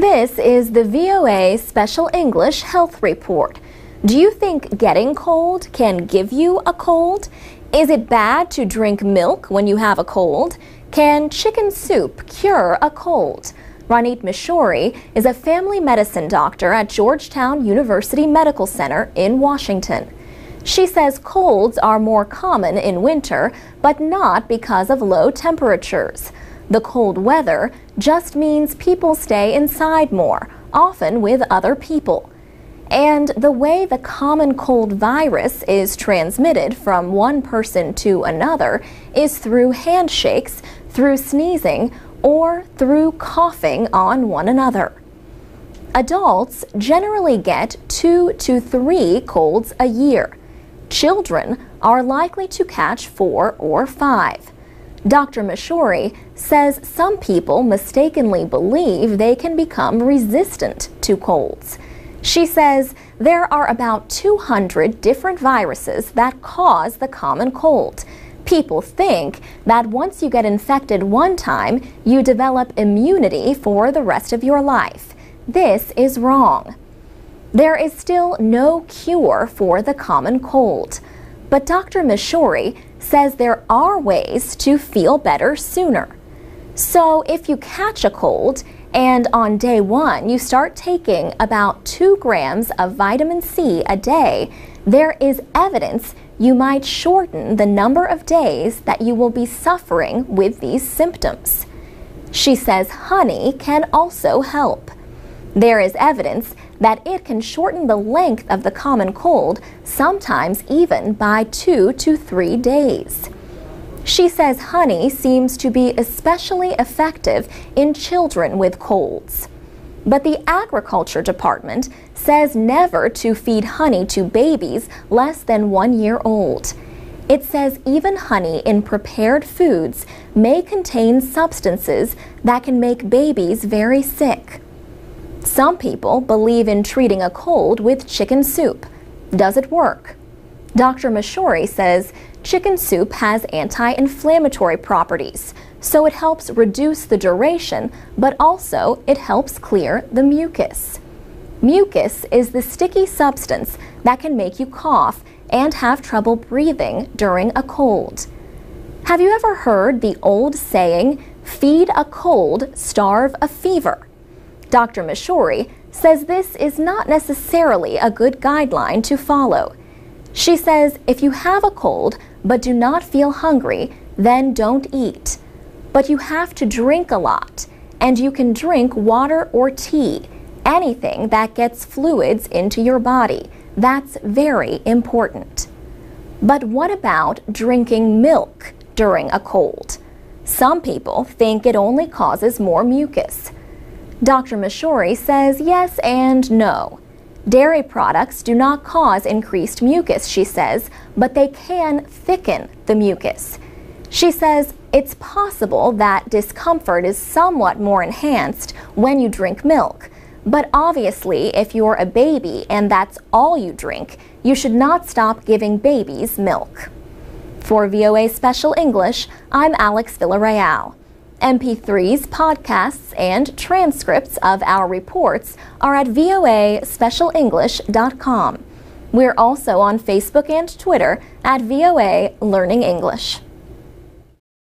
This is the VOA Special English Health Report. Do you think getting cold can give you a cold? Is it bad to drink milk when you have a cold? Can chicken soup cure a cold? Ranit Mishori is a family medicine doctor at Georgetown University Medical Center in Washington. She says colds are more common in winter, but not because of low temperatures. The cold weather just means people stay inside more, often with other people. And the way the common cold virus is transmitted from one person to another is through handshakes, through sneezing, or through coughing on one another. Adults generally get two to three colds a year. Children are likely to catch four or five. Dr. Mishori says some people mistakenly believe they can become resistant to colds. She says there are about 200 different viruses that cause the common cold. People think that once you get infected one time, you develop immunity for the rest of your life. This is wrong. There is still no cure for the common cold. But Dr. Mishori says there are ways to feel better sooner. So if you catch a cold and on day one you start taking about 2 grams of vitamin C a day, there is evidence you might shorten the number of days that you will be suffering with these symptoms. She says honey can also help. There is evidence that it can shorten the length of the common cold, sometimes even by two to three days. She says honey seems to be especially effective in children with colds. But the Agriculture Department says never to feed honey to babies less than one year old. It says even honey in prepared foods may contain substances that can make babies very sick. Some people believe in treating a cold with chicken soup. Does it work? Dr. Mishori says chicken soup has anti-inflammatory properties, so it helps reduce the duration, but also it helps clear the mucus. Mucus is the sticky substance that can make you cough and have trouble breathing during a cold. Have you ever heard the old saying, feed a cold, starve a fever? Dr. Mishori says this is not necessarily a good guideline to follow. She says if you have a cold but do not feel hungry, then don't eat. But you have to drink a lot, and you can drink water or tea, anything that gets fluids into your body. That's very important. But what about drinking milk during a cold? Some people think it only causes more mucus. Dr. Mishori says yes and no. Dairy products do not cause increased mucus, she says, but they can thicken the mucus. She says it's possible that discomfort is somewhat more enhanced when you drink milk. But obviously, if you're a baby and that's all you drink, you should not stop giving babies milk. For VOA Special English, I'm Alex Villarreal. MP3s, podcasts, and transcripts of our reports are at voaspecialenglish.com. We're also on Facebook and Twitter at VOA Learning English.